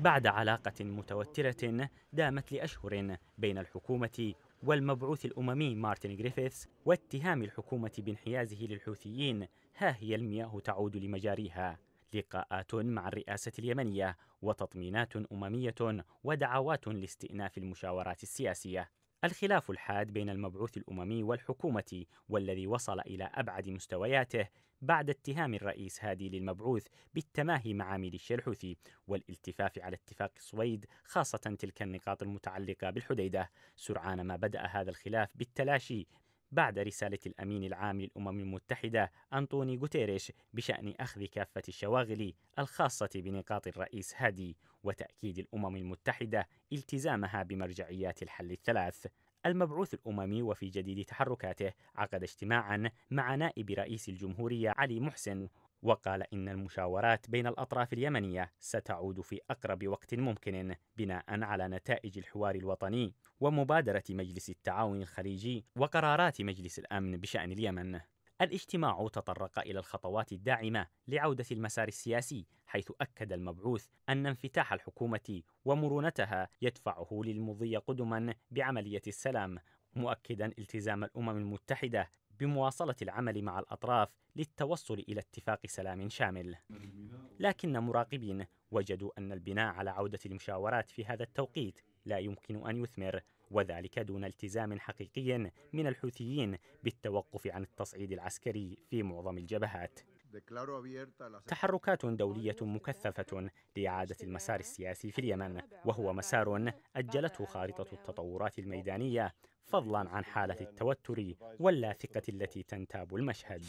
بعد علاقة متوترة دامت لأشهر بين الحكومة والمبعوث الأممي مارتن جريفيثس واتهام الحكومة بانحيازه للحوثيين. ها هي المياه تعود لمجاريها. لقاءات مع الرئاسة اليمنية وتطمينات أممية ودعوات لاستئناف المشاورات السياسية. الخلاف الحاد بين المبعوث الأممي والحكومة والذي وصل إلى أبعد مستوياته بعد اتهام الرئيس هادي للمبعوث بالتماهي مع ميليشيا الحوثي والالتفاف على اتفاق السويد خاصة تلك النقاط المتعلقة بالحديدة. سرعان ما بدأ هذا الخلاف بالتلاشي بعد رسالة الأمين العام للأمم المتحدة أنطوني غوتيريش بشأن أخذ كافة الشواغل الخاصة بنقاط الرئيس هادي وتأكيد الأمم المتحدة التزامها بمرجعيات الحل الثلاث. المبعوث الأممي وفي جديد تحركاته عقد اجتماعا مع نائب رئيس الجمهورية علي محسن وقال إن المشاورات بين الأطراف اليمنية ستعود في أقرب وقت ممكن بناء على نتائج الحوار الوطني ومبادرة مجلس التعاون الخليجي وقرارات مجلس الأمن بشأن اليمن. الاجتماع تطرق إلى الخطوات الداعمة لعودة المسار السياسي حيث أكد المبعوث أن انفتاح الحكومة ومرونتها يدفعه للمضي قدما بعملية السلام مؤكدا التزام الأمم المتحدة بمواصلة العمل مع الأطراف للتوصل إلى اتفاق سلام شامل. لكن مراقبين وجدوا أن البناء على عودة المشاورات في هذا التوقيت لا يمكن أن يثمر وذلك دون التزام حقيقي من الحوثيين بالتوقف عن التصعيد العسكري في معظم الجبهات. تحركات دولية مكثفة لإعادة المسار السياسي في اليمن وهو مسار أجلته خارطة التطورات الميدانية فضلا عن حالة التوتر واللاثقة التي تنتاب المشهد.